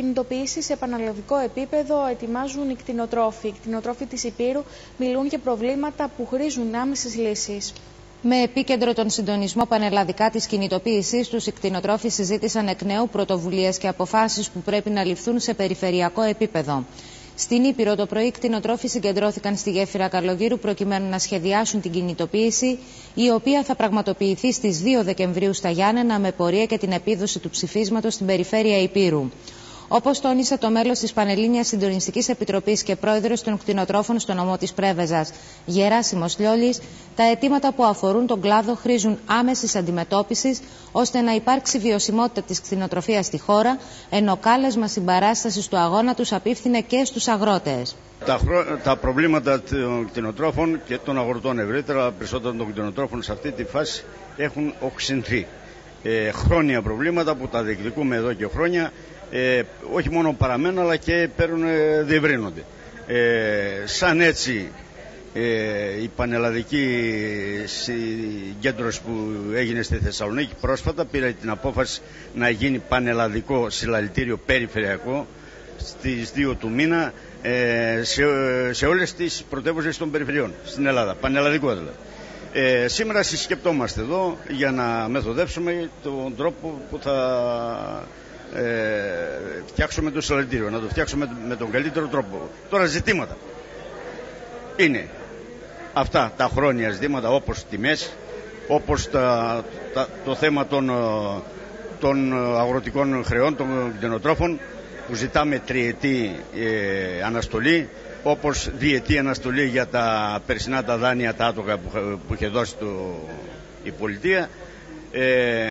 κινητοποιήσεις σε επαναλαβικό επίπεδο ετοιμάζουν οι κτηνοτρόφοι. Οι κτηνοτρόφοι της Υπήρου μιλούν για προβλήματα που χρήζουν άμεσης λύσης. Με επίκεντρο τον συντονισμό πανελλαδικά της κινητοποίησής τους, οι κτηνοτρόφοι συζήτησαν εκ νέου πρωτοβουλίες και αποφάσεις που πρέπει να ληφθούν σε περιφερειακό επίπεδο. Στην Ήπειρο το πρωί, κτηνοτρόφοι συγκεντρώθηκαν στη γέφυρα Καλογύρου προκειμένου να σχεδιάσουν την κινητοποίηση, η οποία θα πραγματοποιηθεί στις 2 Δεκεμβρίου στα Γιάννενα με πορεία και την επίδοση του ψηφίσματος στην περιφέρεια Υπήρου. Όπως τόνισε το μέλος της Πανελλήνιας Συντονιστικής Επιτροπής και πρόεδρος των κτηνοτρόφων στο νομό της Πρέβεζας, Γεράσιμος Λιόλης, τα αιτήματα που αφορούν τον κλάδο χρήζουν άμεσης αντιμετώπισης ώστε να υπάρξει βιωσιμότητα της κτηνοτροφίας στη χώρα, ενώ κάλεσμα συμπαράστασης του αγώνα τους απίφθινε και στους αγρότες. Τα, τα προβλήματα των κτηνοτρόφων και των αγροτών ευρύτερα, περισσότερο των κτηνοτρόφων σε αυτή τη φάση έχουν οξυνθεί. Ε, χρόνια προβλήματα που τα διεκδικούμε εδώ και χρόνια ε, όχι μόνο παραμένουν αλλά και παίρνουν, ε, διευρύνονται. Ε, σαν έτσι ε, η πανελλαδική συγκέντρωση που έγινε στη Θεσσαλονίκη πρόσφατα πήρε την απόφαση να γίνει πανελλαδικό συλλαλητήριο περιφερειακό στις 2 του μήνα ε, σε, σε όλες τις πρωτεύουσες των περιφερειών στην Ελλάδα, πανελλαδικό δηλαδή. Ε, σήμερα συσκεπτόμαστε εδώ για να μεθοδεύσουμε τον τρόπο που θα ε, φτιάξουμε το συλλαλητήριο, να το φτιάξουμε με τον καλύτερο τρόπο. Τώρα ζητήματα είναι αυτά τα χρόνια ζητήματα όπως τιμές, όπως τα, το θέμα των, ε, των αγροτικών χρεών, των κτηνοτρόφων που ζητάμε τριετή ε, αναστολή, όπως διετή αναστολή για τα περσινά τα δάνεια, τα άτοκα που, που είχε δώσει το, η πολιτεία. Ε,